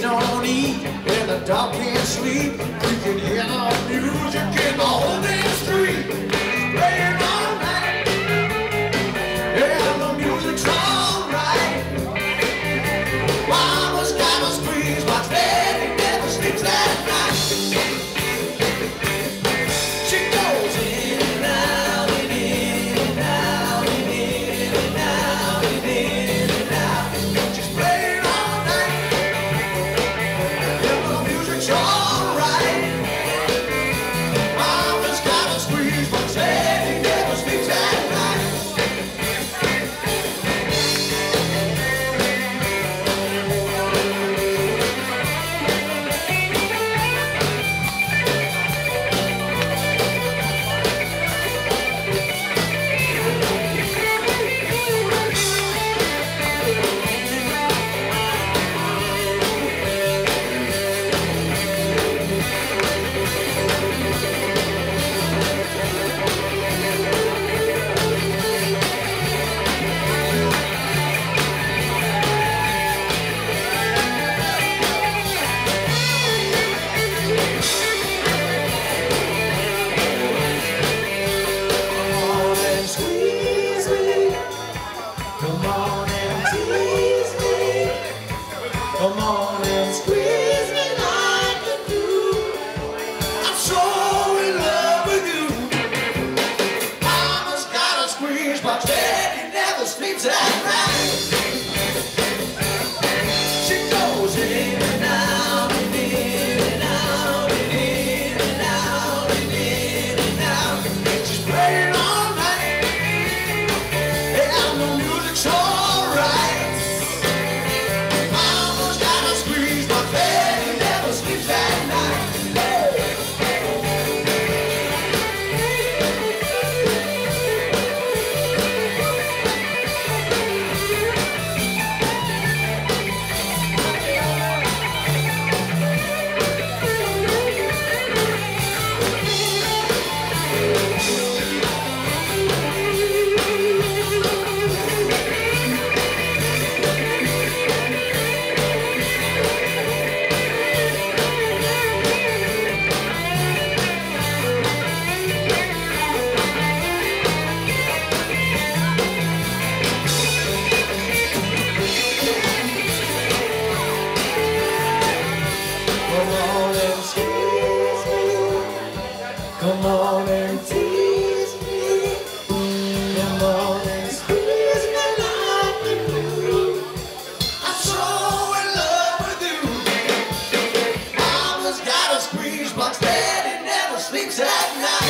Don't eat, and the dog can't sleep. Come on and tease me. Come on and squeeze me like you do. I'm so in love with you. Mama's got a squeeze box that never sleeps at night.